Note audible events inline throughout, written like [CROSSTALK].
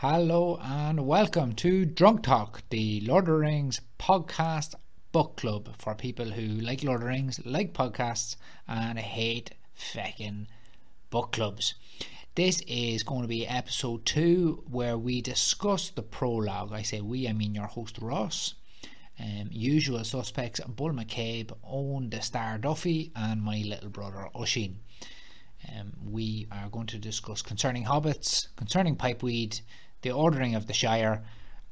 Hello and welcome to Drunk Tolk, the Lord of the Rings podcast book club for people who like Lord of the Rings, like podcasts, and hate feckin' book clubs. This is going to be episode two where we discuss the prologue. I say we, I mean your host Ross. Um, usual suspects Bull McCabe, Owen the Star Duffy, and my little brother Oshin. Um, we are going to discuss concerning hobbits, concerning pipeweed, the ordering of the Shire,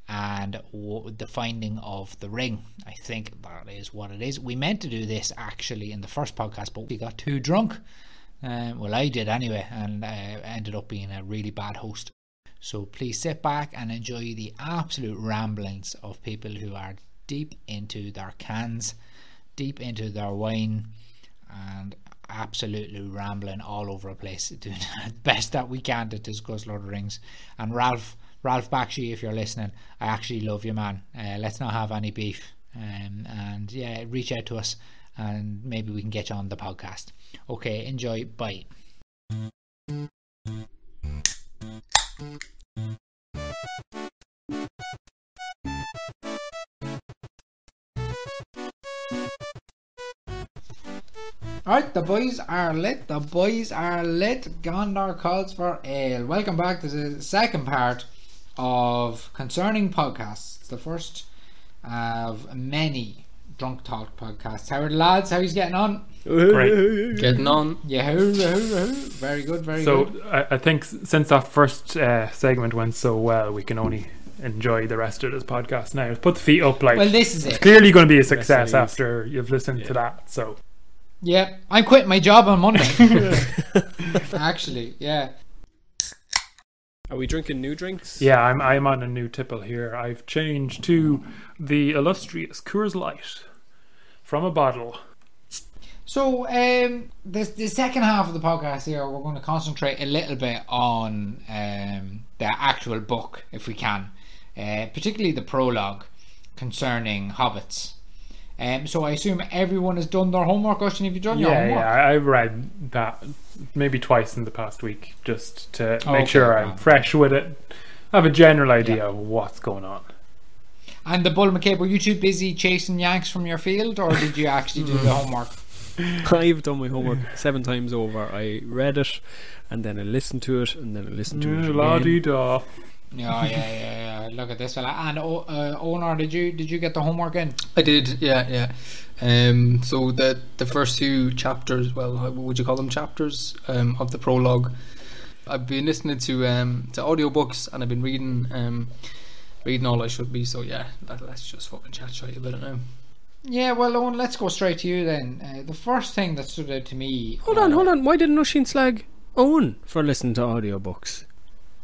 and the finding of the ring. I think that is what it is. We meant to do this actually in the first podcast, but we got too drunk. Um, well, I did anyway, and uh, ended up being a really bad host. So please sit back and enjoy the absolute ramblings of people who are deep into their cans, deep into their wine, and absolutely rambling all over the place, [LAUGHS] doing the best that we can to discuss Lord of the Rings. And Ralph, Ralph Bakshi, if you're listening, I actually love you, man. Uh, let's not have any beef. Um, and yeah, reach out to us, and maybe we can get you on the podcast. Okay, enjoy. Bye. Alright, the boys are lit. The boys are lit. Gondor calls for ale. Welcome back to the second part of Concerning Podcasts. It's the first of many drunk talk podcasts. How are the lads? How he's getting on? Great. Getting on. Yeah, very good, very So good. I, I think since that first uh, segment went so well, we can only enjoy the rest of this podcast now. Put the feet up, like Well, this is it's clearly going to be a success is. after you've listened to that. So Yeah, I'm quitting my job on Monday. [LAUGHS] Actually, yeah. Are we drinking new drinks? yeah, I'm I'm on a new tipple here. I've changed to the illustrious Coors Light from a bottle. So, um, the the second half of the podcast here, we're going to concentrate a little bit on um, the actual book, if we can, uh, particularly the prologue concerning hobbits. Um, so I assume everyone has done their homework. Oisin, have you done your homework? yeah, I- I've read that maybe twice in the past week just to make Okay, sure I'm grand. fresh with it. I have a general idea of what's going on. And the Bull McCabe, were you too busy chasing yanks from your field, or did you actually do the [LAUGHS] homework? [LAUGHS] I've done my homework seven times over. I read it, and then I listened to it, and then I listened to it La again. Di da. Yeah, yeah, yeah, yeah. Look at this fella. And oh, uh, Onar, did you did you get the homework in? I did, yeah, yeah. Um, so the the first two chapters, well, how would you call them chapters um, of the prologue? I've been listening to um, to audiobooks and I've been reading um, reading all I should be. So yeah, let, let's just fucking chat shit about it now. Yeah, well, Owen, let's go straight to you then. Uh, the first thing that stood out to me. Hold on, uh, hold on. Why didn't Oshin slag Owen for listening to audiobooks?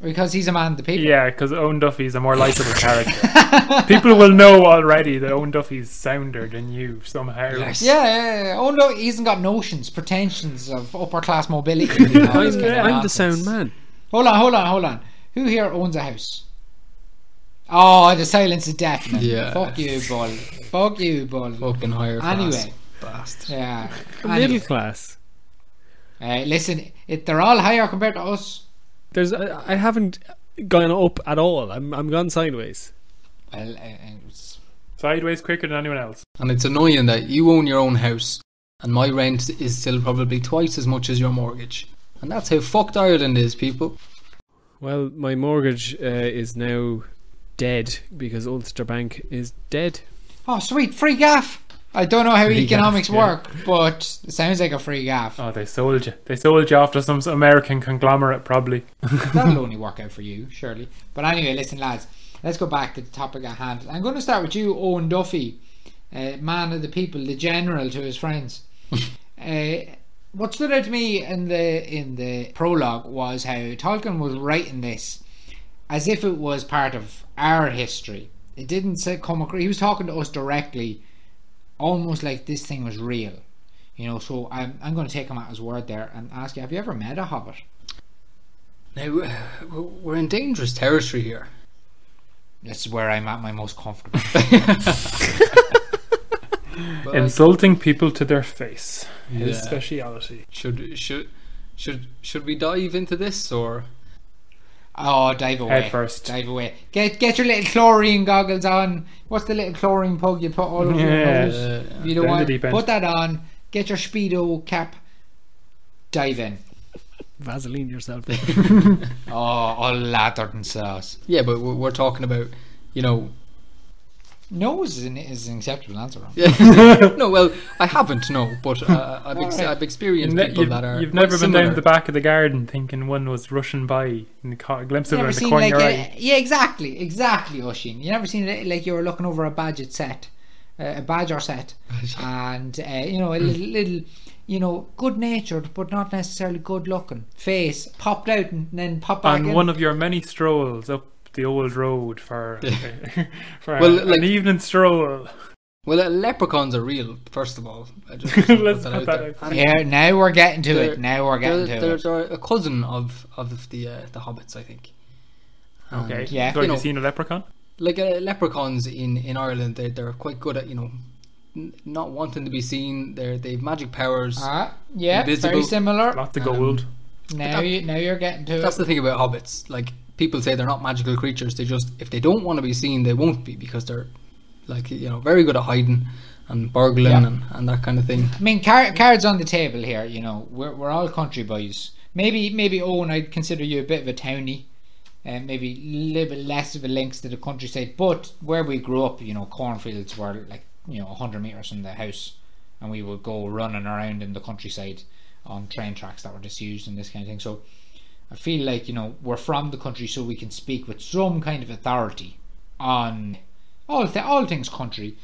Because he's a man of the people. Yeah, because Owen Duffy's a more likable character. People will know already that Owen Duffy's sounder than you somehow. Yes. Yeah, yeah, yeah. No, he hasn't got notions, pretensions of upper class mobility. and all this I'm, I'm the sound man. Hold on, hold on, hold on. Who here owns a house? Oh, the silence is deafening. Yeah. Fuck you, bull. Fuck you, bull. Fucking higher class Anyway. bastard. Yeah. Middle class. uh, listen, it, they're all higher compared to us. There's I, I haven't gone up at all. I'm I'm gone sideways. Well, uh, it's Sideways quicker than anyone else. And it's annoying that you own your own house and my rent is still probably twice as much as your mortgage. And that's how fucked Ireland is, people. Well, my mortgage uh, is now dead because Ulster Bank is dead. oh sweet free gaff. I don't know how Free economics gaff, yeah. work, but it sounds like a free gaff. Oh, they sold you. They sold you off to some American conglomerate, probably. [LAUGHS] That'll [LAUGHS] only work out for you, surely. But anyway, listen, lads, let's go back to the topic at hand. I'm going to start with you, Owen Duffy, uh, man of the people, the general to his friends. [LAUGHS] uh, what stood out to me in the in the prologue was how Tolkien was writing this as if it was part of our history. It didn't say come across. He was talking to us directly, almost like this thing was real. You know, so I'm I'm going to take him at his word there and ask you: Have you ever met a hobbit? Now, we're in dangerous territory here. This is where I'm at my most comfortable. [LAUGHS] [LAUGHS] But, like, Insulting people to their face. His Yeah. speciality. should should should should we dive into this or Oh, dive away. Head first. Dive away. Get get your little chlorine goggles on. What's the little chlorine plug you put all over Yeah. your nose? Uh, you don't want the deep put that on. Get your speedo cap. Dive in. Vaseline yourself. [LAUGHS] Oh, all lathered and sauce. yeah, but we're, we're talking about, you know. No is an, is an acceptable answer. [LAUGHS] Yeah. [LAUGHS] no, well, I haven't, no, but uh, [LAUGHS] I've, ex- Alright. I've experienced You've, ne- people you've, that are. you've quite never been similar. down the back of the garden thinking one was rushing by and caught a glimpse of You it never in the corner like of a, yeah exactly exactly Oshin. You never seen it like you were looking over a badger set, uh, a badger set, and uh, you know a little, little you know good natured but not necessarily good looking face popped out and then popped back On in. one of your many strolls up the old road for [LAUGHS] [LAUGHS] for Well, a- like- an evening stroll. Well, uh, leprechauns are real, first of all. I just [LAUGHS] want to Let's put put that out. And Here now we're getting to it. Now we're getting they're, to they're, it. they're a cousin of of the uh, the hobbits, I think. And, Okay. Yeah. So You have know- you seen a leprechaun? like uh, leprechauns in in Ireland, they they're quite good at you know n- not wanting to be seen. They're they've magic powers. Ah, yeah, very similar. Lots of Um, gold. Now that- you now you're getting to That's it. the thing about hobbits. Like people say, they're not magical creatures. They just if they don't want to be seen, they won't be because they're like you know very good at hiding and burgling Yeah. and, and that kind of thing. I mean, car- cards on the table here. You know, we're we're all country boys. Maybe maybe Owen, I'd consider you a bit of a townie, and maybe a little bit less of a links to the countryside. But where we grew up, you know, cornfields were like you know hundred meters from the house, and we would go running around in the countryside on train tracks that were disused and this kind of thing. So I feel like you know we're from the country, so we can speak with some kind of authority on all th- all things country,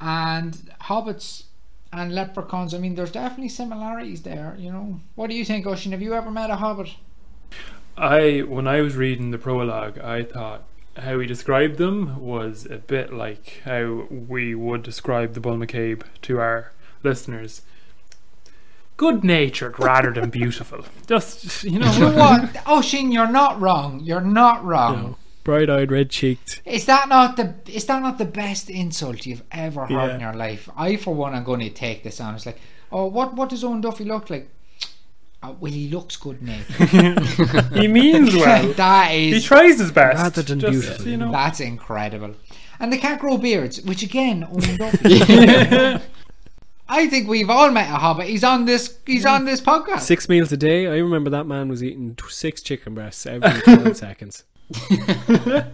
and hobbits and leprechauns. I mean, there's definitely similarities there. You know, what do you think, Oisin? Have you ever met a hobbit? I when I was reading the prologue, I thought how he described them was a bit like how we would describe the Bull McCabe to our listeners. Good natured rather than beautiful. [LAUGHS] Just you know, You know what, Oisin? You're not wrong. You're not wrong. You know, bright-eyed, red-cheeked. Is that not the is that not the best insult you've ever heard Yeah. in your life? I, for one, am going to take this on. It's like, oh, what what does Owen Duffy look like? Uh, well, he looks good naked. [LAUGHS] he means [LAUGHS] well. that is. he tries his best. Rather than just, beautiful, you know. that's incredible. And they can't grow beards, which again, Owen Duffy. I think we've all met a hobbit. He's on this. He's on this podcast. Six meals a day. I remember that man was eating t- six chicken breasts every [LAUGHS] 12 seconds. [LAUGHS]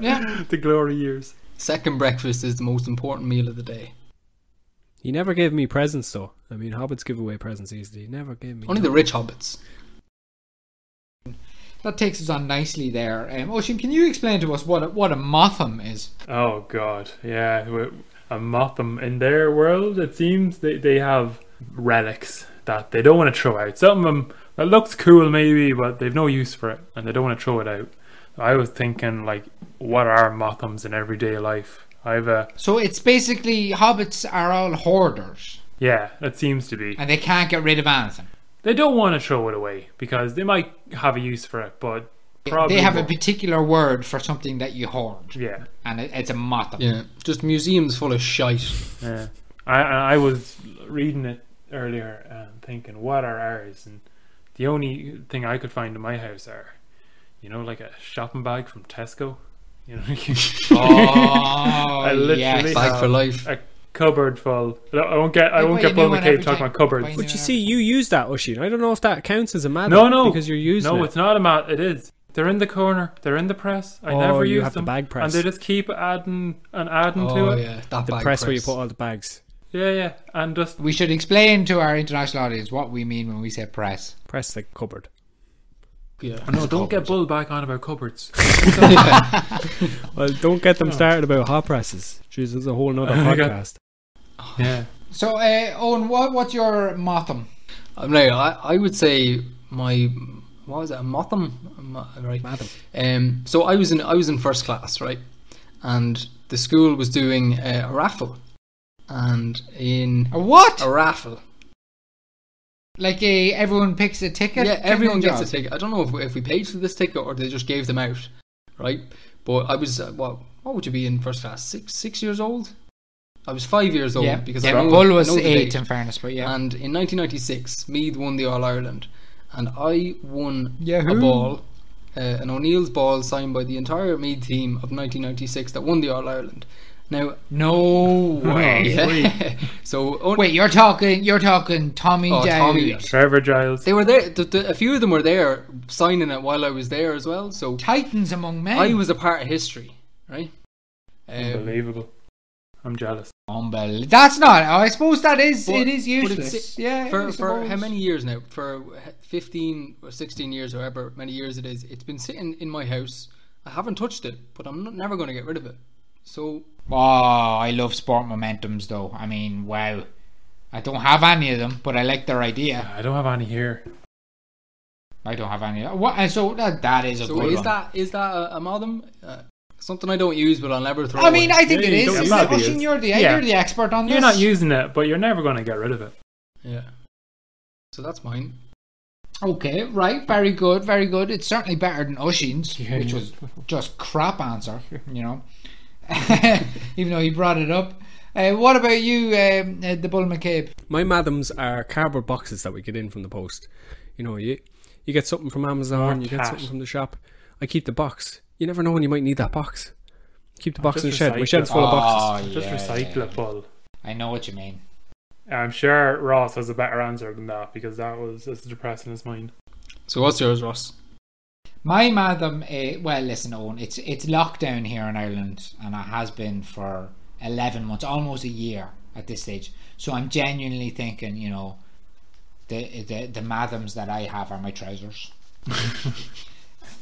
Yeah. the glory years. Second breakfast is the most important meal of the day. He never gave me presents, though. I mean, hobbits give away presents easily. He never gave me. Only the rich hobbits. That takes us on nicely there. Um, Oisin, can you explain to us what a, what a mathom is? Oh God, yeah. A Mathom in their world, it seems they they have relics that they don't want to throw out. Some of them that looks cool maybe, but they've no use for it, and they don't want to throw it out. I was thinking like, what are Mathoms in everyday life? I've a So it's basically hobbits are all hoarders yeah, it seems to be. and they can't get rid of anything. They don't want to throw it away because they might have a use for it, but probably they have a won't. particular word for something that you hoard, yeah. and it, it's a mathom. Yeah, just museums full of shite. Yeah, I I I was reading it earlier and thinking, what are ours? And the only thing I could find in my house are, you know, like a shopping bag from Tesco. You know, [LAUGHS] Oh, [LAUGHS] I literally yes. Bag for life. a cupboard full. I won't get I won't get you Bull do McCabe every talking about cupboards. But you see, you use that, Oshin. I don't know if that counts as a mat. No, no, Because you're using no, it. it's not a mat. It is. They're in the corner. They're in the press. I Oh, never you use have the bag press. and they just keep adding and adding to Oh it. yeah, that the bag press, where you put all the bags. Yeah, yeah, and just We should explain to our international audience what we mean when we say press. Press the cupboard. Yeah. no, don't get Bull back on about cupboards. [LAUGHS] [LAUGHS] Well, don't get them Oh. started about hot presses. Jeez, there's a whole [LAUGHS] nother I podcast. yeah. So, uh, Owen, what, what's your mathom? I'm I, I would say my what was it? A Mathom, right? Madam. Um, so I was in I was in first class, right? And the school was doing uh, a raffle, and in A what? a raffle, Like a, everyone picks a ticket? yeah, everyone gets a ticket. I don't know if, if we paid for this ticket or they just gave them out, right? But I was uh, what what would you be in first class? Six six years old. I was five years old Yeah, because yeah I know, Bull was eight, in fairness, but yeah. And in 1996, Meath won the All Ireland, and I won a ball uh, an O'Neill's ball signed by the entire Meath team of 1996 that won the All Ireland. Now, No [LAUGHS] way. yeah, [LAUGHS] so on- Wait, you're talking. You're talking Tommy Oh, Dowd. Tommy. Trevor Giles. they were there. The, the, a few of them were there signing it while I was there as well. So Titans among men. I was a part of history, right? Um, Unbelievable. I'm jealous. Unbelievable. That's not. I suppose that is. But- it is it's- useless. yeah. For, for how many years now? For 15 or 16 years, or however many years it is, it's been sitting in my house. I haven't touched it, but I'm not, never going to get rid of it. So, Oh, I love sport momentums, though. I mean, wow. I don't have any of them, but I like their idea. I don't have any here. I don't have any. What? And so that that is a so good is one. that is that a, a modem? Uh, something I don't use, but I'll never throw. I mean, away. I think Yeah, it you is. don't- Isn't Yeah, it? maybe Oisin, it's- you're the yeah. you're the expert on this. You're not using it, but you're never going to get rid of it. yeah. So that's mine. Okay, right. Very good. Very good. It's certainly better than Oisin's, [LAUGHS] Yeah, which was just crap answer. You know, [LAUGHS] even though he brought it up. Uh, what about you, um, uh, the Bull McCabe? My madams are cardboard boxes that we get in from the post. You know, you you get something from Amazon, Oh, you get something from the shop. I keep the box. You never know when you might need that box. Keep the box in the shed. My recycle shed's it. full of boxes. Oh, Just yeah, recycle yeah. it, Paul. I know what you mean. I'm sure Ross has a better answer than that because that was as depressing as mine. So what's yours, Ross? My madam, uh, well, listen, Owen, it's it's lockdown here in Ireland, and it has been for eleven months, almost a year at this stage. So I'm genuinely thinking, you know, the the the madams that I have are my trousers. [LAUGHS] [LAUGHS]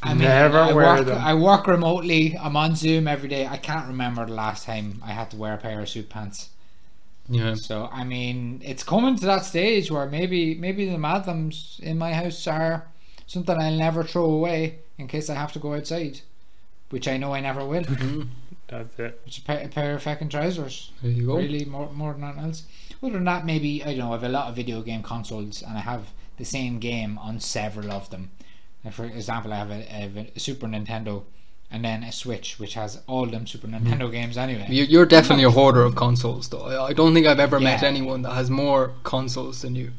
I Never I wear work, them. I work remotely. I'm on Zoom every day. I can't remember the last time I had to wear a pair of suit pants. Yeah. So I mean, it's coming to that stage where maybe maybe the madams in my house are something I'll never throw away in case I have to go outside, which I know I never will. Mm-hmm. [LAUGHS] That's it. It's a pair, a pair of fucking trousers, There you go. really more more than anything else. Other than that, maybe I don't know. I have a lot of video game consoles, and I have the same game on several of them. Like, for example, I have a, I have a Super Nintendo. And then a Switch, which has all them Super Nintendo hmm. games anyway. You- You're definitely a hoarder of consoles, though. I I don't think I've ever met anyone that has more consoles than you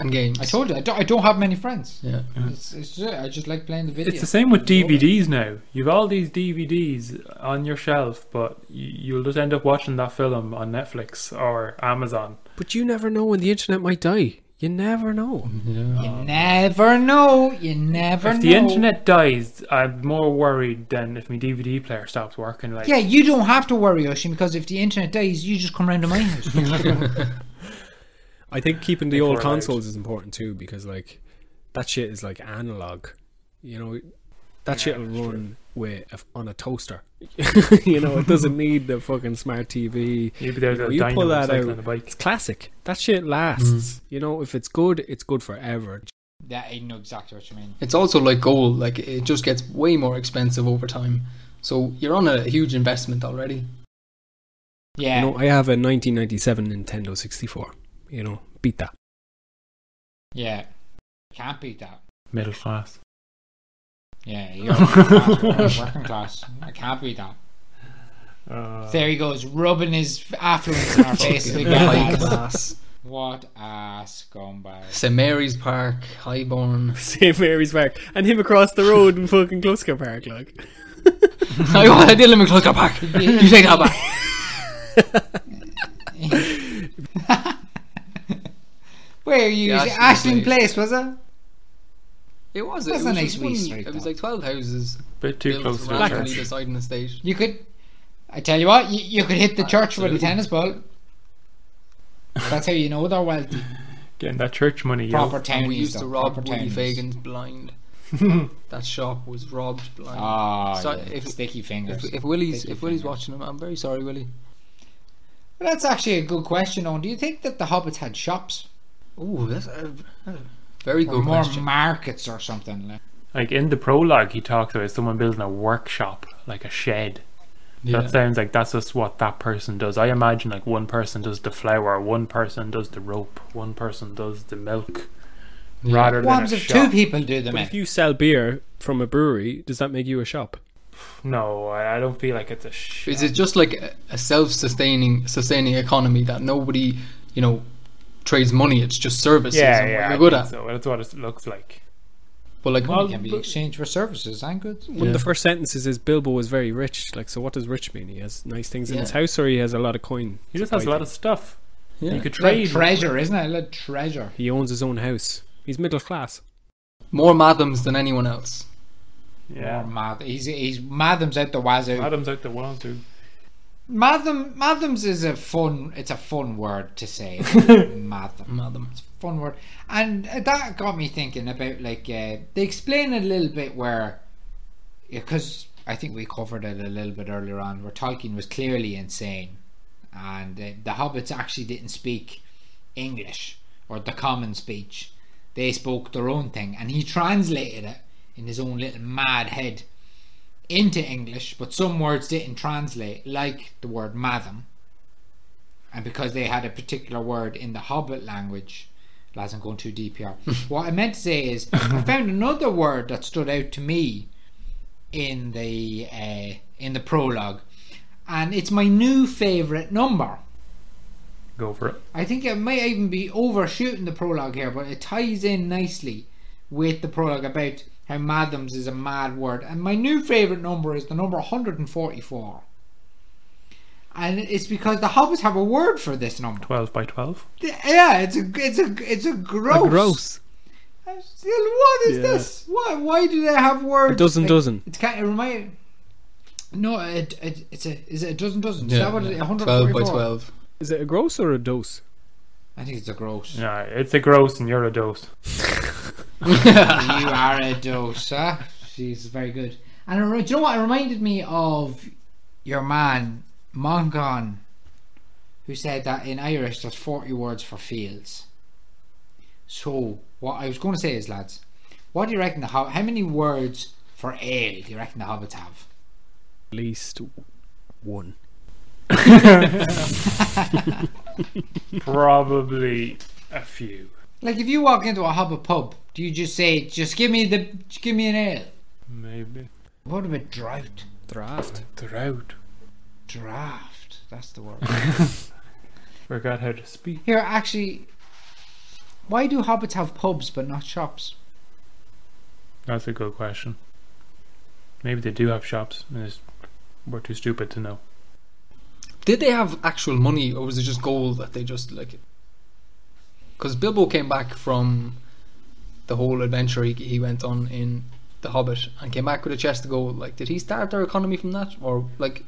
and games. I told you, I don't, I don't have many friends. Yeah. It's, it's just, I just like playing the video. It's the same with DVDs now. You've all these DVDs on your shelf, but you'll just end up watching that film on Netflix or Amazon. But you never know when the internet might die. You never know. You never know. You never if know. the internet dies, I'm more worried than if my DVD player stops working. Like, Yeah, you don't have to worry, Oisin, because if the internet dies, you just come round to my house. I think keeping the If old we're consoles is important too because like that shit is like analog. You know, that shit will run with a, on a toaster. [LAUGHS] you know, it doesn't [LAUGHS] need the fucking smart TV. you'd be there You, know, to you pull that cycling out. a bike. It's classic. That shit lasts. Mm. You know, if it's good, it's good forever. yeah, I know exactly what you mean. It's also like gold, like it just gets way more expensive over time. So you're on a huge investment already. Yeah. You know, I have a 1997 Nintendo 64. You know, beat that. yeah. Can't beat that. Middle class. Yeah, you're working class, you're [LAUGHS] working class. I can't beat that. Uh, There he goes, rubbing his affluence in our [LAUGHS] faces High again. class. what a scumbag. St Mary's Park, Highborn. [LAUGHS] St Mary's Park, and him across the road in fucking Gloucester Park, like. I, I did live in Clucker Park. You take that back. Where are you? The Is Ashton Ashton Place. Place, was it? It was. That's it a was nice wee street, It was like twelve houses bit too close to the randomly church. beside an estate. You could. I tell you what, you, you could hit the church with a tennis ball. That's how you know they're wealthy. [LAUGHS] Getting that church money. Proper And townies. we used to rob proper Willie townies. Fagan's blind. [LAUGHS] that shop was robbed blind. Ah, So yeah, if- sticky fingers. if, if Willie's Sticky if Willie's fingers. watching him, I'm very sorry, Willie. Well, that's actually a good question, Owen. Do you think that the hobbits had shops? Oh, that's a, a very Or good more question. markets or something? Like? Like in the prologue, he talks about someone building a workshop, like a shed. Yeah. That sounds like that's just what that person does. I imagine like one person does the flour, one person does the rope, one person does the milk. Rather What than a if shop. two people do them? But if you sell beer from a brewery, does that make you a shop? No, I I don't feel like it's a shop. Is it just like a, a self-sustaining sustaining economy that nobody, you know, trades money? It's just services. Yeah, and yeah. I you're good at. So that's what it looks like. But like, Well, It can be exchanged for services and goods. One Yeah. of the first sentences is Bilbo was very rich. Like, so what does rich mean? He has nice things in his house, or he has a lot of coin. He just has a lot of stuff. yeah. You could It's like trade. treasure, isn't it? A little treasure. He owns his own house. He's middle class. more Madams than anyone else. Yeah. Or Mad- he's he's Madams out the wazoo. Madams out the wazoo. Madam Madams is a fun. It's a fun word to say. [LAUGHS] Madam. Madam. It's a fun word, and that got me thinking about like uh, they explain a little bit where, because I think we covered it a little bit earlier on, where Tolkien was clearly insane, and uh, the hobbits actually didn't speak English or the common speech. They spoke their own thing, and he translated it in his own little mad head into English, but some words didn't translate, like the word madam. And because they had a particular word in the Hobbit language, lads, I'm going too deep here. [LAUGHS] what I meant to say is, I found [LAUGHS] another word that stood out to me in the uh, in the prologue, and it's my new favorite number. Go for it. I think it might even be overshooting the prologue here, but it ties in nicely with the prologue about how madams is a mad word. And my new favourite number is the number 144. And it's because the hobbits have a word for this number. 12 by 12. Yeah, it's a it's a it's a gross. A gross. Still- What is Yeah. this? Why why do they have words? A dozen like- dozen. It's kind of remind. No, it, it, it's a is it a dozen dozen? is that what it, yeah. 144? 12 by 12. Is it a gross or a dose? I think it's a gross. Yeah, it's a gross and you're a dose. [LAUGHS] you are a dose, huh? She's very good. And it do you know what? It reminded me of your man, Mongon, who said that in Irish there's 40 words for fields. So, what I was going to say is, lads, what do you reckon the Hob- How many words for ale do you reckon the hobbits have? At least one. [LAUGHS] Probably a few. Like, if you walk into a hobbit pub, do you just say, just give me the, just give me an ale? Maybe. What about drought? Draft. Drought. Draft. That's the word. [LAUGHS] Forgot how to speak. Here, actually, why do hobbits have pubs but not shops? That's a good question. Maybe they do have shops and we're too stupid to know. Did they have actual money or was it just gold that they just like? Because Bilbo came back from the whole adventure he, he went on in The Hobbit and came back with a chest of gold. Like, did he start their economy from that, or like?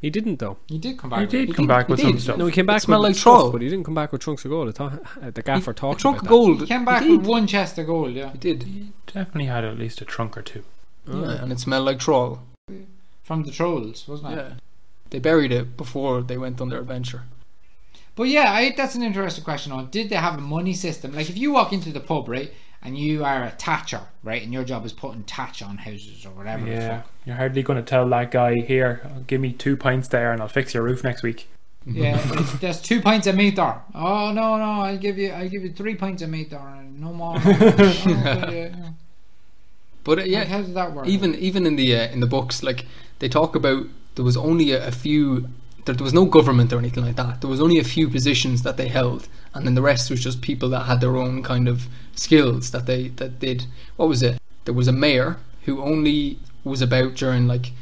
He didn't though. He did come back. He with did it. come did- back he with some did. stuff. No, he came back smelled with like stuff, troll. but he didn't come back with trunks of gold. I thought uh, the gaffer a talked trunk about of that. gold. He came back He with one chest of gold, yeah. He did. He definitely had at least a trunk or two. Oh. Yeah, and it smelled like troll. From the trolls, wasn't it? Yeah. They buried it before they went on their adventure. But yeah, I, that's an interesting question on did they have a money system? Like if you walk into the pub, right, and you are a thatcher, right, and your job is putting thatch on houses or whatever the Yeah. fuck. You're hardly going to tell that guy, here, give me two pints there and I'll fix your roof next week. Yeah, it's, there's two pints of meat there. Oh no, no, I'll give you, I'll give you three pints of meat there, and no more. [LAUGHS] Oh, okay, yeah. But uh, Like, yeah, how does that work? even even in the uh, in the books, like they talk about there was only a, a few. There, there was no government or anything like that. There was only a few positions that they held, and then the rest was just people that had their own kind of skills that they that did. What was it? There was a mayor who only was about during like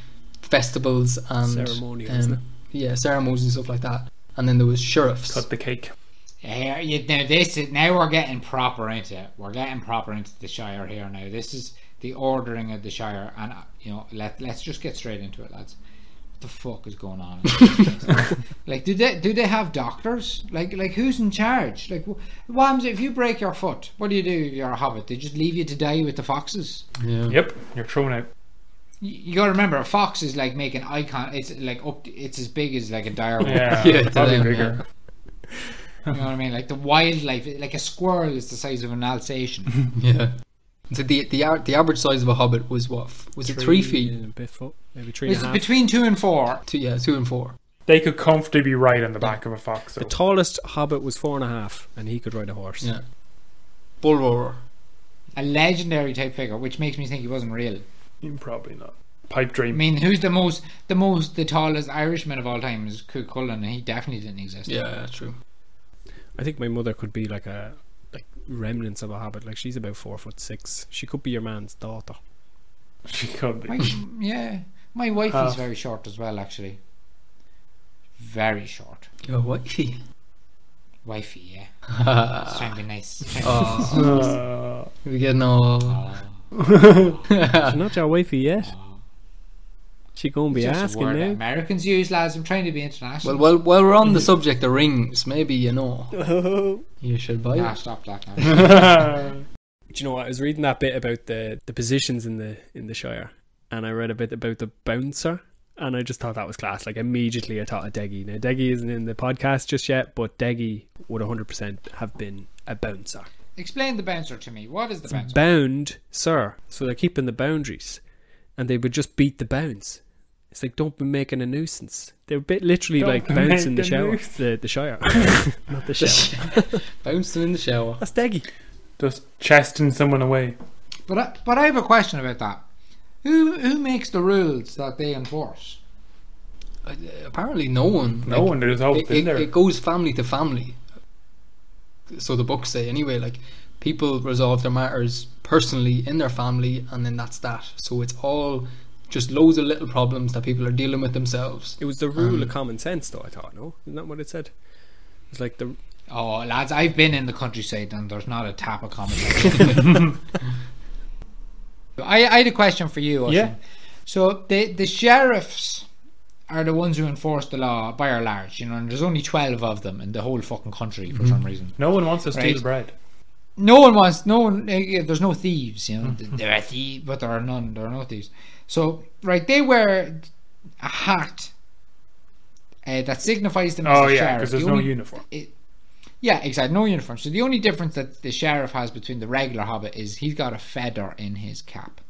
festivals and Ceremonial, um, yeah, ceremonies and stuff like that. And then there was sheriffs. Cut the cake. Here, you, now this is now we're getting proper into it. We're getting proper into the Shire here now. This is the ordering of the Shire, and uh, you know, let let's just get straight into it, lads. What the fuck is going on? [LAUGHS] like, do they do they have doctors? Like, like who's in charge? Like, wh- what happens if you break your foot? What do you do if you're a hobbit? They just leave you to die with the foxes. Yeah. Yep, you're thrown out. You, you gotta remember, a fox is like making icon. It's like up. It's as big as like a dire. wolf. Yeah, [LAUGHS] Yeah, to probably them, bigger. You know what I mean? Like the wildlife, like a squirrel is the size of an Alsatian. [LAUGHS] Yeah. So the the the average size of a hobbit was what? f- Was it three feet? and a bit foot, maybe three and It's a half. between two and four. Two, yeah, two and four. They could comfortably ride on the back of a fox. So. The tallest hobbit was four and a half, and he could ride a horse. Yeah. Bullroarer. A legendary type figure, which makes me think he wasn't real. Probably not. Pipe dream. I mean, who's the most, the most, the tallest Irishman of all time is Cú Chulainn, and he definitely didn't exist. Yeah, yeah, true. I think my mother could be like a like remnants of a hobbit. Like she's about four foot six. She could be your man's daughter. She could be. My, yeah, my wifey's Half. very short as well, actually. Very short. Your wifey. Wifey, yeah. oh, It's [LAUGHS] trying to be nice. Trying to Uh, we getting all. be She's not your wifey yet. She gonna be It's just a asking now. Americans use, lads. I'm trying to be international. Well, while while we're on the subject of rings, maybe you know [LAUGHS] you should buy Nah, it. stop that now. [LAUGHS] Do you know what? I was reading that bit about the the positions in the in the Shire, and I read a bit about the bouncer, and I just thought that was class. Like immediately, I thought of Deggy. Now Deggy isn't in the podcast just yet, but Deggy would 100% have been a bouncer. Explain the bouncer to me. What is the bouncer? Bound, sir. So they're keeping the boundaries, and they would just beat the bounds. It's like don't be making a nuisance. They're a bit literally Don't like bouncing the making shower, nuisance. the the Shire, [LAUGHS] not the shower. [LAUGHS] Bouncing in the shower. That's Deggy. Just chesting someone away. But I, but I have a question about that. Who who makes the rules that they enforce? Uh, apparently, no one. No Like, one. There's hope it, in it, there. it goes family to family. So the books say anyway. Like people resolve their matters personally in their family, and then that's that. So it's all just loads of little problems that people are dealing with themselves. It was the rule Um, of common sense, though. I thought, no, isn't that what it said? It's like the Oh, lads, I've been in the countryside and there's not a tap of common sense. [LAUGHS] [LAUGHS] I, I had a question for you. Oisin. Yeah. So the the sheriffs are the ones who enforce the law by and large, you know, and there's only twelve of them in the whole fucking country for some reason. No one wants to steal Right. bread. No one wants no one. eh, There's no thieves, you know. there are thieves, but there are none. There are no thieves. So right, they wear a hat uh, that signifies them as Oh a yeah, sheriff. because there's The no only- uniform. it, yeah, exactly. No uniform. So the only difference that the sheriff has between the regular hobbit is he's got a feather in his cap.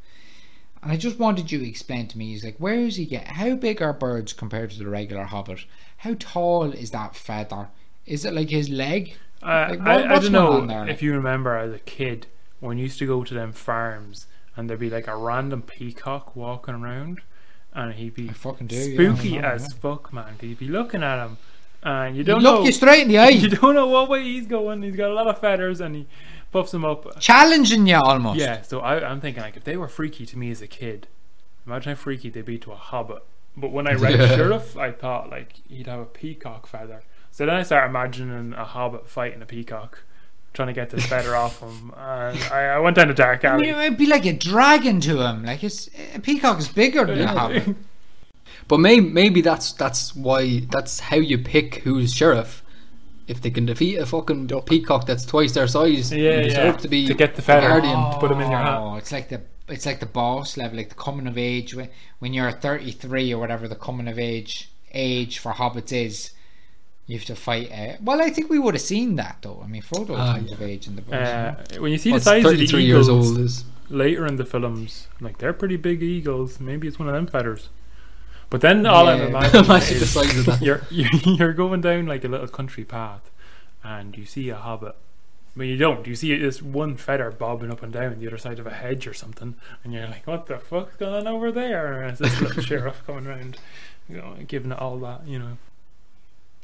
And I just wanted you to explain to me, he's like, where does he get? How big are birds compared to the regular hobbit? How tall is that feather? Is it like his leg? Uh, Like, what- I, I don't know if you remember as a kid when you used to go to them farms and there'd be like a random peacock walking around and he'd be do. yeah, spooky remember, as yeah. fuck, man. You'd be looking at him and you don't look know. you straight in the [LAUGHS] eye, you don't know what way he's going. He's got a lot of feathers and he puffs them up. challenging you almost. Yeah, so I, I'm thinking like if they were freaky to me as a kid, imagine how freaky they'd be to a hobbit. But when I read Yeah. [LAUGHS] Sheriff, I thought like he'd have a peacock feather. So then I started imagining a hobbit fighting a peacock, trying to get this feather off him. [LAUGHS] And I, I went down a dark alley. it'd be like a dragon to him. Like it's a peacock is bigger than a hobbit. But may, maybe that's that's why that's how you pick who's sheriff. If they can defeat a fucking peacock that's twice their size, Yeah, you deserve yeah. to be To get the feather. guardian. to put them in your hat. Oh, it's like the it's like the boss level, like the coming of age when when you're 33 or whatever the coming of age age for hobbits is. You have to fight. Uh, well, I think we would have seen that though. I mean, Frodo Ah, comes yeah. of age in the books. Uh, when you see What's the size of the eagles years old is later in the films, like they're pretty big eagles. Maybe it's one of them feathers. But then all I'm Yeah. imagining [LAUGHS] Imagine is that. you're, you're [LAUGHS] you're going down like a little country path, and you see a hobbit. But you don't. You see this one feather bobbing up and down the other side of a hedge or something, and you're like, "What the fuck's going on over there?" [LAUGHS] And it's this little sheriff coming around, you know, giving it all that, you know.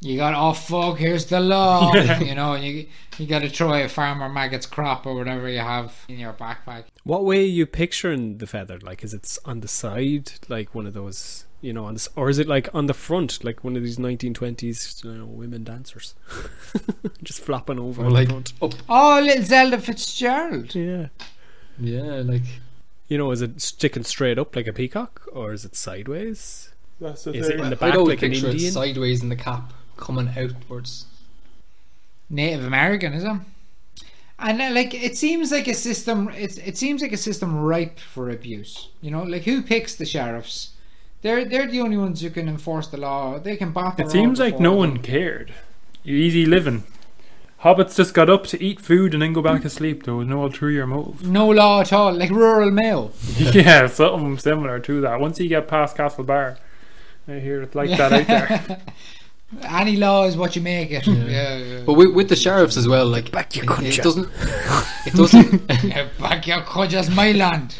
You got oh fuck, here's the law. Yeah. You know, you you got to try a farmer maggot's crop or whatever you have in your backpack. What way are you picturing the feather? Like, is it on the side, like one of those, you know, on the, s- or is it like on the front, like one of these 1920s, you know, women dancers, [LAUGHS] just flopping over or in like the front? up. Oh, little Zelda Fitzgerald. Yeah. Yeah, like You know, is it sticking straight up like a peacock, or is it sideways? That's the Is it in the I'd back always like an picture it Indian? sideways in the cap, coming outwards. Native American, is it? And uh, like it seems like a system. It it seems like a system ripe for abuse. You know, like who picks the sheriffs? They're they're the only ones who can enforce the law. They can bat. the It seems like no before one cared. Easy living. Hobbits just got up to eat food and then go back to sleep. There was no ulterior motive. No law at all, like rural Mayo. [LAUGHS] yeah, something similar to that. Once you get past Castlebar, I hear it's like that out there. [LAUGHS] Any law is what you make it. Yeah, yeah. But with, with the sheriffs as well, like Back your it, cuncha. [LAUGHS] it doesn't. It doesn't. Yeah, back your cudgers, my land.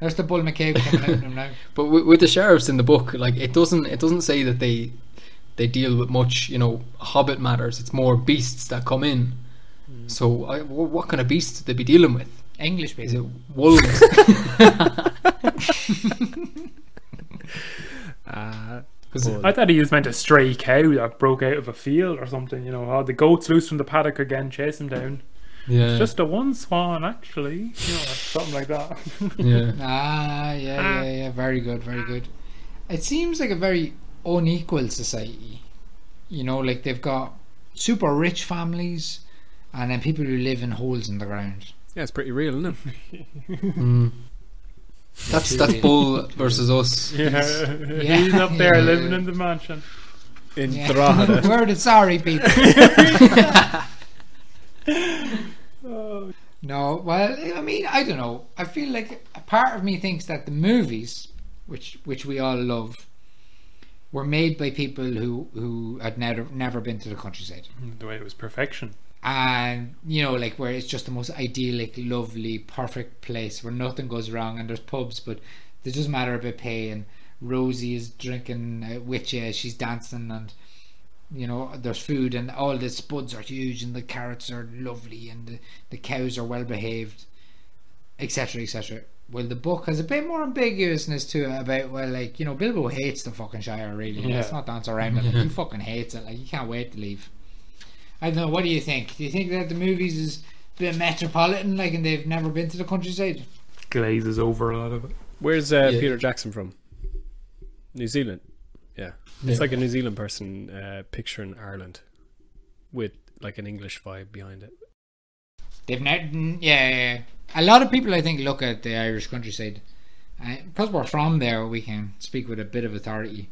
There's the bull McCabe coming out him now. [LAUGHS] But with, with the sheriffs in the book, like it doesn't it doesn't say that they they deal with much you know hobbit matters. It's more beasts that come in. So, I, what kind of beasts would they be dealing with? English Is it wolves? [LAUGHS] [LAUGHS] Uh, 'Cause Bull. I thought he was meant a stray cow that broke out of a field or something. You know, oh, the goats loose from the paddock again, chase him down. Yeah, It's just a one swan, actually. You know, something like that. yeah. [LAUGHS] Ah, yeah, yeah, yeah. Very good, very good. It seems like a very unequal society. You know, like they've got super rich families and then people who live in holes in the ground. yeah, it's pretty real, isn't it? [LAUGHS] Mm. That's that's Bull versus us. [LAUGHS] yeah, Yeah. he's up there Yeah. living in the mansion. In Yeah. Drogheda. We're the sorry people. Oh, No, well, I mean, I don't know. I feel like a part of me thinks that the movies, which which we all love, were made by people who who had never never been to the countryside, the way it was perfection. and you know, like where it's just the most idyllic, lovely, perfect place where nothing goes wrong, and there's pubs, but it doesn't matter about pay. And Rosie is drinking uh, witchy, she's dancing, and you know there's food and all the spuds are huge and the carrots are lovely and the, the cows are well behaved etc etc well the book has a bit more ambiguousness to it about well like you know Bilbo hates the fucking Shire really Yeah. let's not dance around it like, he fucking hates it like he can't wait to leave I don't know what do you think do you think that the movies is a bit metropolitan like and they've never been to the countryside Glazes over a lot of it. Where's uh, Yeah. Peter Jackson from? New Zealand. Yeah, Yeah. it's like a New Zealand person uh, picturing Ireland with like an English vibe behind it. They've never, yeah, yeah, yeah. A lot of people, I think, look at the Irish countryside uh, because we're from there. We can speak with a bit of authority.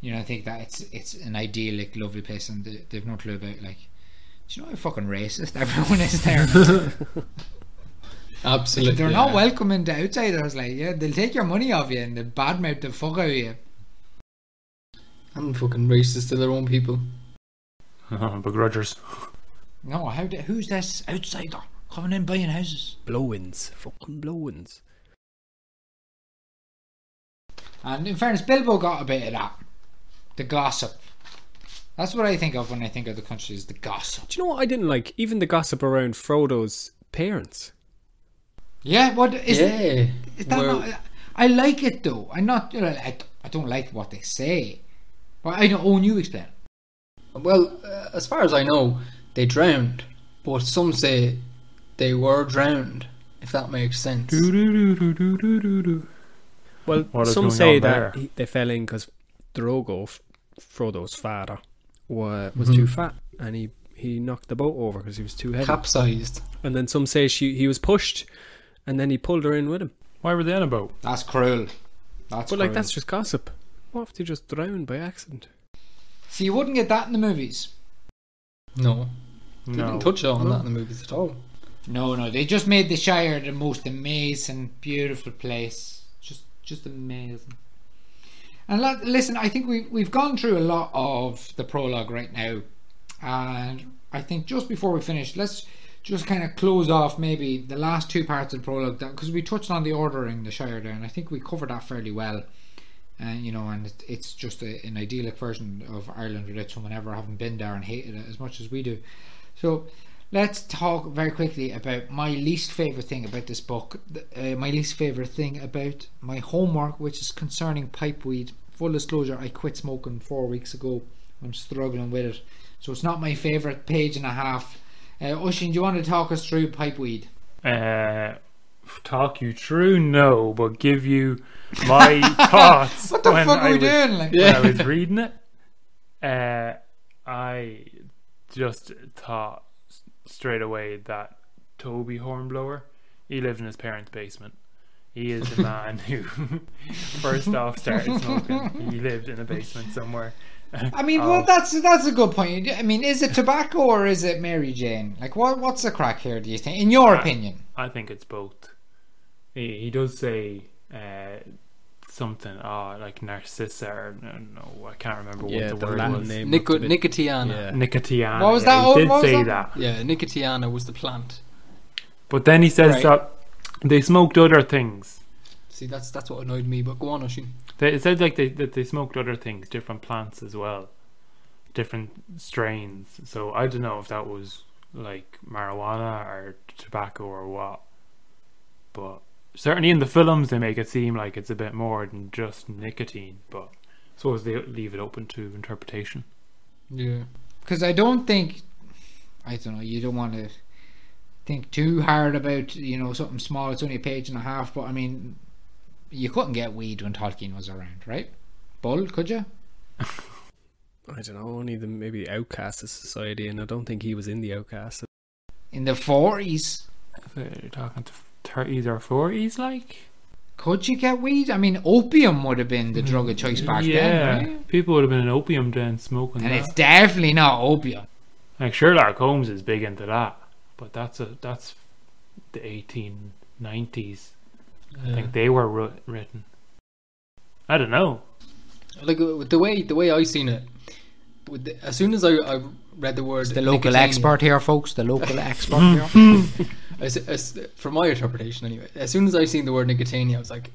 You know, I think that it's it's an idyllic, lovely place, and they, they've no clue about like, do you know how fucking racist [LAUGHS] everyone is there? Absolutely. They're yeah. not welcoming to outsiders. Like, yeah, they'll take your money off you and they'll badmouth the fuck out of you. And fucking racist to their own people. [LAUGHS] Begrudgers. No, how? Do, who's this outsider coming in buying houses? Blow-ins, fucking blow-ins. And in fairness, Bilbo got a bit of that. The gossip. That's what I think of when I think of the country is the gossip. Do you know what I didn't like? Even the gossip around Frodo's parents. Yeah, what is, yeah. is that Well- not, I like it though. I'm not. You know, I, I don't like what they say. But I don't. Oh, you explain. Well, uh, as far as I know, they drowned, but some say they were drowned. If that makes sense. Well, What is some say that he, they fell in because Drogo, Frodo's father, wa, was too fat and he, he knocked the boat over because he was too heavy. Capsized. and then some say she he was pushed and then he pulled her in with him. Why were they on a boat? That's cruel. That's But like that's just gossip. What if they just drowned by accident? See, you wouldn't get that in the movies. No, they No. didn't touch on that in the movies at all. No, no, they just made the Shire the most amazing, beautiful place. Just, just amazing. And la- listen, I think we we've gone through a lot of the prologue right now, and I think just before we finish, let's just kind of close off maybe the last two parts of the prologue because we touched on the ordering the Shire there, and I think we covered that fairly well. And you know, and it, it's just a, an idyllic version of Ireland without someone ever having been there and hated it as much as we do. So let's talk very quickly about my least favorite thing about this book. Uh, my least favorite thing about my homework, which is concerning pipeweed. Full disclosure: I quit smoking four weeks ago. I'm struggling with it, so it's not my favorite page and a half. Uh, do you want to talk us through pipeweed? Uh, talk you through? No, but give you my [LAUGHS] thoughts. What the when fuck I are we was- doing? Like, when I was reading it, uh, I just thought straight away that Toby Hornblower, he lived in his parents' basement. He is the man who [LAUGHS] first off started smoking. He lived in a basement somewhere. I mean, Oh. well, that's that's a good point. I mean, is it tobacco or is it Mary Jane? Like, what what's the crack here? Do you think, in your Uh, opinion? I think it's both. He, he does say uh, something, oh, like Narcissa, or no, no, I can't remember yeah, what the, the word Latin was. name. Nico- looked a bit- Nicotiana. Yeah. Nicotiana. What was yeah, that? He did What was say that? that. Yeah, Nicotiana was the plant. But then he says Right. that they smoked other things. See, that's that's what annoyed me. But go on, Oshin. They, it said like they, that they smoked other things, different plants as well, different strains. So I don't know if that was like marijuana or tobacco or what. But certainly in the films, they make it seem like it's a bit more than just nicotine. But I suppose they leave it open to interpretation. Yeah. because I don't think I don't know. You don't want to think too hard about you know something small. It's only a page and a half, but I mean, you couldn't get weed when Tolkien was around, right? Bull, could you? [LAUGHS] I don't know, only the maybe outcast of society, and I don't think he was in the outcast. In the forties, If You're talking to thirties or forties, like could you get weed? I mean, opium would have been the mm. drug of choice back yeah, then, right? people would have been in opium den smoking And that. it's definitely not opium. Like Sherlock Holmes is big into that, but that's a that's the eighteen nineties. I think they were written. I don't know. like the way the way I seen it. The, as soon as I, I read the word The local nicotine- expert here, folks. The local [LAUGHS] expert here. [LAUGHS] as, as, from my interpretation anyway, as soon as I seen the word nicotine, I was like,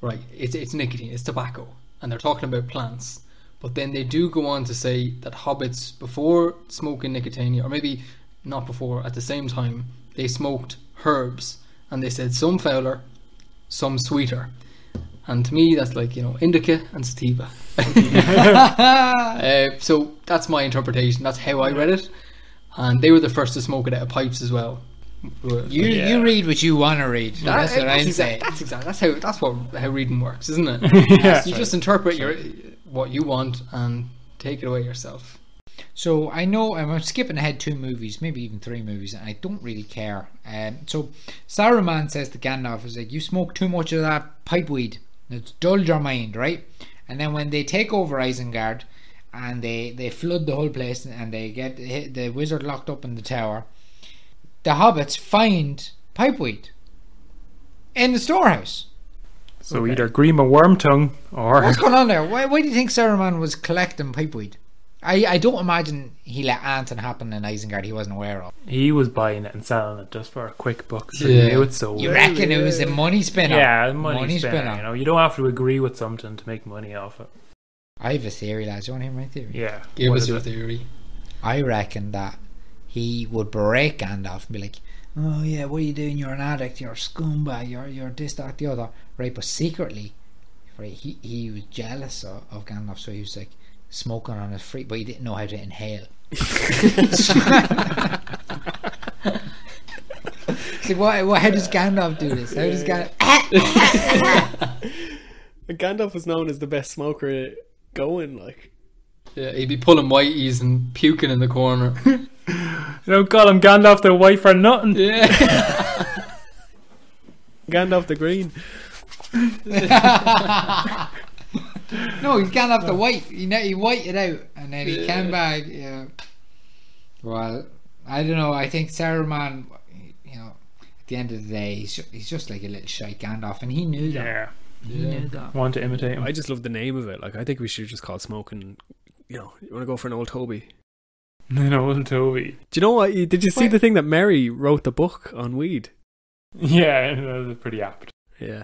right, it's it's nicotine, it's tobacco, and they're talking about plants. But then they do go on to say that hobbits before smoking nicotine, or maybe not before, at the same time, they smoked herbs, and they said some fouler, some sweeter. And to me, that's like you know indica and sativa. Uh, so that's my interpretation. That's how I read it, and they were the first to smoke it out of pipes as well. You Yeah. you read what you want to read. That- that's what I'm saying. That's exactly that's how that's what how reading works, isn't it? [LAUGHS] Yeah. you just interpret your what you want and take it away yourself. So I know I'm skipping ahead two movies, maybe even three movies, and I don't really care. Um, so Saruman says to Gandalf, "Is like you smoke too much of that pipe weed. It's dulled your mind, right?" And then when they take over Isengard, and they they flood the whole place, and they get the wizard locked up in the tower, the hobbits find pipe weed in the storehouse. So either Grima Wormtongue or What's going on there? Why, why do you think Saruman was collecting pipeweed? I, I don't imagine he let Anton happen in Isengard he wasn't aware of. he was buying it and selling it just for a quick buck. So Yeah. he knew it so You well. reckon it was a money spinner? Yeah, money, spinner, You know, you don't have to agree with something to make money off it. I have a theory, lads. You want to hear my theory? Yeah. Give what us your it? theory. I reckon that he would break Gandalf and be like, "Oh yeah, what are you doing? You're an addict. You're a scumbag. You're you're this, that, the other." Right, but secretly, right, he he was jealous of, of Gandalf, so he was like smoking on his free, but he didn't know how to inhale. [LAUGHS] It's like, what, what, how does Gandalf do this? How does Gandalf? [LAUGHS] [LAUGHS] Gandalf was known as the best smoker going. Like Yeah, he'd be pulling whiteys and puking in the corner. You don't call him Gandalf the White for nothing. yeah. Gandalf the Green. No, he can't have the white. He ne- he whited out, and then he came back. Yeah. Well, I don't know. I think Saruman, you know, at the end of the day, he's he's just like a little shy Gandalf, and he knew that. Yeah. He knew that. Want to imitate him. I just love the name of it. Like I think we should just call smoking. You know, you want to go for an old Toby. [LAUGHS] You know, old Toby. Do you know what? you- Did you see Wait. the thing that Merry wrote the book on weed? Yeah, [LAUGHS] that was pretty apt. Yeah.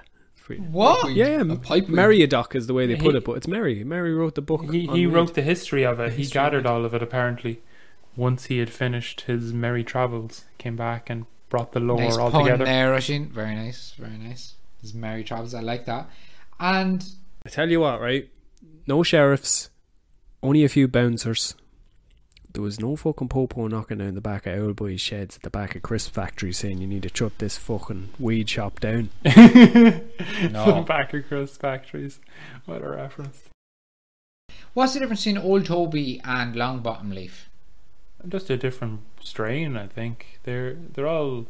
It's What? Yeah, A pipe weed. Meriadoc is the way they put it, but it's Merry. Merry wrote the book. He, he wrote the history of it. The He history of gathered it. all of it apparently. Once he had finished his merry travels, came back and brought the lore Nice all pun together. there, Rushin. Very nice, very nice. This is Mary Travels. I like that. And I tell you what, right? No sheriffs, only a few bouncers. There was no fucking popo knocking down the back of old boys' sheds at the back of Crisp Factory saying you need to shut this fucking weed shop down. [LAUGHS] No. back of Crisp factories. What a reference. what's the difference between Old Toby and Longbottom Leaf? Just a different strain, I think. They're they're all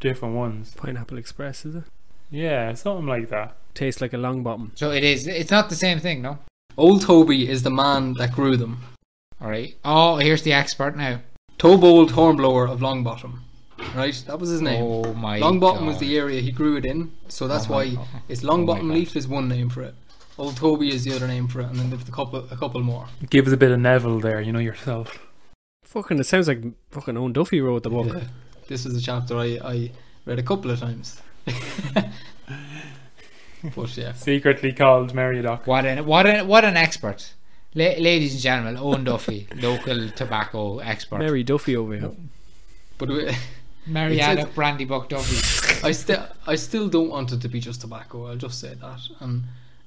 different ones. Pineapple Express, is it? Yeah, something like that. Tastes like a long bottom. So it is. It's not the same thing, no. Old Toby is the man that grew them. All right. Oh, here's the expert now. Tobold Hornblower of Longbottom. Right? That was his name. Oh my. Longbottom was the area he grew it in, so that's Oh why God. it's Oh my Longbottom God. Leaf is one name for it. Old Toby is the other name for it, and then there's a couple a couple more. Give us a bit of Neville there, you know yourself. Fucking, it sounds like fucking Owen Duffy wrote the book. Yeah. This is a chapter I, I read a couple of times. [LAUGHS] but yeah. Secretly called Meriadoc. What an what an what an expert. La- ladies and gentlemen, Owen Duffy, [LAUGHS] local tobacco expert. Mary Duffy over here. But we, Marietta It says- Brandybuck Duffy. I still I still don't want it to be just tobacco. I'll just say that. And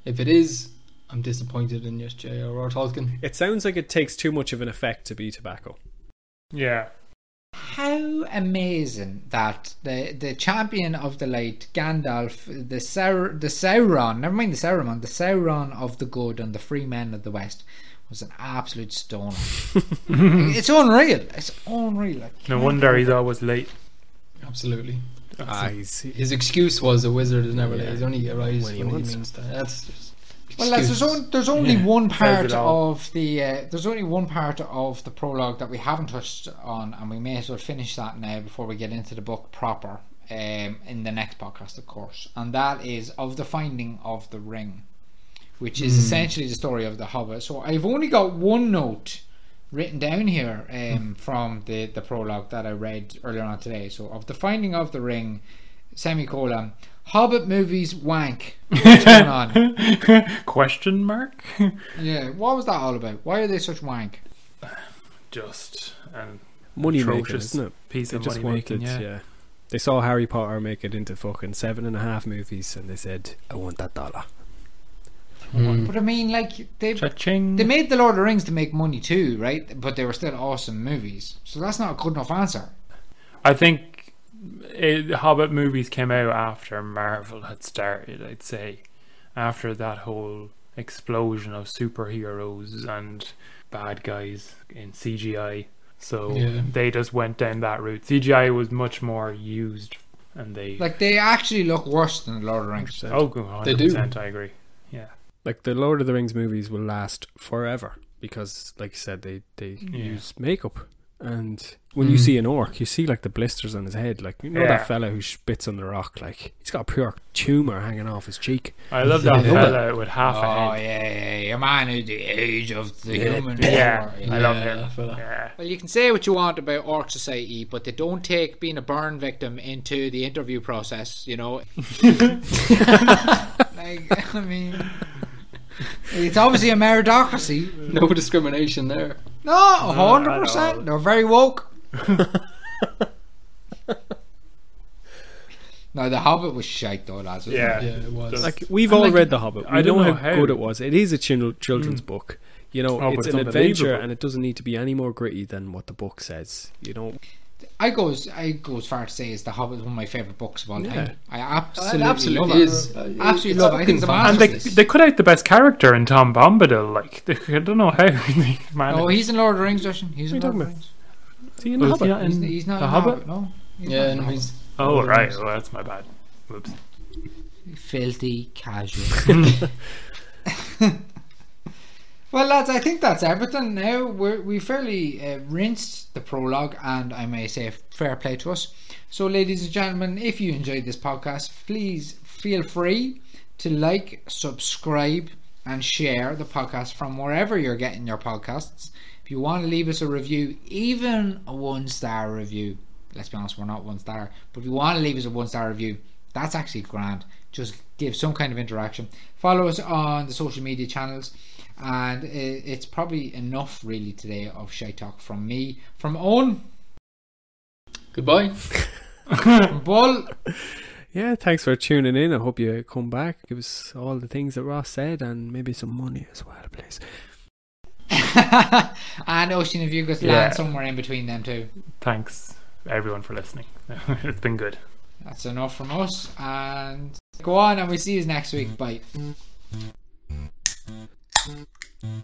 if it is, I'm disappointed in you, J.R.R. Tolkien. It sounds like it takes too much of an effect to be tobacco. Yeah. How amazing that the the champion of the light, Gandalf, the Saur, the Sauron, never mind the Sauron, the Sauron of the good and the free men of the west, was an absolute stoner. [LAUGHS] it's unreal. It's unreal. Like, No wonder he's always late. Absolutely. Ah, he's, His excuse was a wizard is never Yeah. late. He's only arrives When he when he, wants means to. That's just. Well, there's, only, there's only Yeah, one part of the uh, there's only one part of the prologue that we haven't touched on, and we may as well finish that now before we get into the book proper um, in the next podcast, of course, and that is of the finding of the ring, which is essentially the story of the Hobbit. So I've only got one note written down here um, from the the prologue that I read earlier on today. So of the finding of the ring, semicolon. Hobbit movies wank. What's [LAUGHS] going on? Question mark? Yeah, what was that all about? Why are they such wank? Just an money making, atrocious isn't it? piece They of just money making. Yeah. yeah. They saw Harry Potter make it into fucking seven and a half movies, and they said, "I want that dollar." Mm. But I mean, like they Cha-ching. they made the Lord of the Rings to make money too, right? But they were still awesome movies, so that's not a good enough answer. I think it, Hobbit movies came out after Marvel had started. I'd say after that whole explosion of superheroes and bad guys in CGI. So Yeah. they just went down that route. CGI was much more used, and they Like they actually look worse than Lord of the Rings. oh, 100 They do. percent. I agree. Yeah, Like the Lord of the Rings movies will last forever because, like you said, they they Yeah. use makeup. And when you Mm. see an orc, you see like the blisters on his head. Like you know Yeah. that fella who spits on the rock. Like he's got a pure tumor hanging off his cheek. I love that Yeah. fella with half Oh a yeah, head. yeah, yeah, your man who's the age of the Yeah. human. Yeah, power, I love Yeah, him. fella. Yeah. Well, you can say what you want about Orc Society, but they don't take being a burn victim into the interview process. You know, [LAUGHS] like [LAUGHS] I mean, it's obviously a meritocracy. No discrimination there. No, hundred at all. percent. They're very woke. [LAUGHS] no, the Hobbit was shite though, lads. wasn't Yeah. it? Yeah, it was. Like we've And, all like, read The Hobbit. We I don't know, know how, how. good it was. It is a chil- children's hmm. book. You know, Oh, but it's it's an adventure, unbelievable. and it doesn't need to be any more gritty than what the book says. You know, I go as I go as far to say is the Hobbit is one of my favorite books of all Yeah. time. I absolutely, it absolutely love is. it. Uh, Absolutely it's love it. I think it's a fucking And they they cut out the best character in Tom Bombadil. Like they, I don't know how [LAUGHS] they managed. Oh, he's in Lord of the Rings, Justin. He's in Lord of the Rings. see in Oh, The is he Hobbit. not in He's, he's not the in Hobbit. Hobbit, no. He's Yeah, no, he's. Oh Lord right, Rings. well that's my bad. Whoops. filthy casual. [LAUGHS] [LAUGHS] well, lads, I think that's everything. Now we're, we fairly uh, rinsed the prologue, and I may say fair play to us. So, ladies and gentlemen, if you enjoyed this podcast, please feel free to like, subscribe, and share the podcast from wherever you're getting your podcasts. If you want to leave us a review, even a one star review, let's be honest, we're not one star, but if you want to leave us a one star review, that's actually grand. Just give some kind of interaction. Follow us on the social media channels, and it's probably enough really today of shy talk from me, from Owen, Goodbye. [LAUGHS] from Bull, Yeah, thanks for tuning in. I hope you come back. Give us all the things that Ross said, and maybe some money as well, please. [LAUGHS] and Oisin. If you could Yeah. land somewhere in between them too Thanks everyone for listening. [LAUGHS] it's been good. that's enough from us. And go on, and we see you next week. Bye. うん。